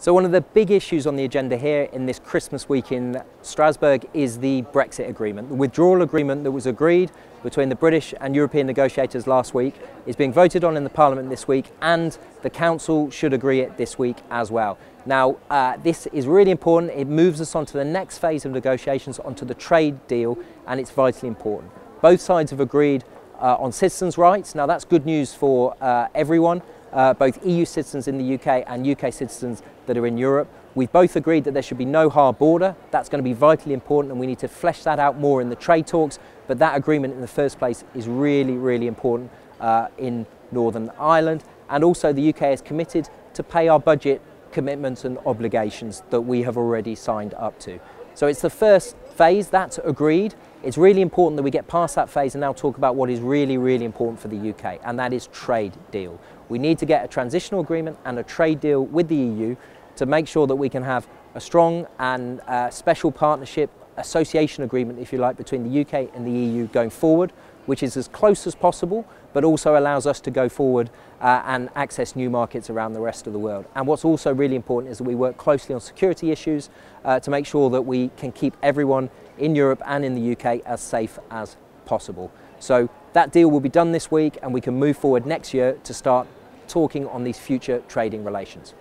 So one of the big issues on the agenda here in this Christmas week in Strasbourg is the Brexit agreement. The withdrawal agreement that was agreed between the British and European negotiators last week is being voted on in the Parliament this week and the Council should agree it this week as well. Now, uh, this is really important. It moves us on to the next phase of negotiations, onto the trade deal, and it's vitally important. Both sides have agreed uh, on citizens' rights. Now, that's good news for uh, everyone uh, both EU citizens in the UK and UK citizens that are in Europe. We've both agreed that there should be no hard border. That's going to be vitally important and we need to flesh that out more in the trade talks. But that agreement in the first place is really, really important uh, in Northern Ireland. And also the UK is committed to pay our budget commitments and obligations that we have already signed up to. So it's the first phase, that's agreed. It's really important that we get past that phase and now talk about what is really, really important for the UK, and that is trade deal. We need to get a transitional agreement and a trade deal with the EU to make sure that we can have a strong and uh, special partnership association agreement, if you like, between the UK and the EU going forward, which is as close as possible, but also allows us to go forward uh, and access new markets around the rest of the world. And what's also really important is that we work closely on security issues uh, to make sure that we can keep everyone in Europe and in the UK as safe as possible. So that deal will be done this week and we can move forward next year to start talking on these future trading relations.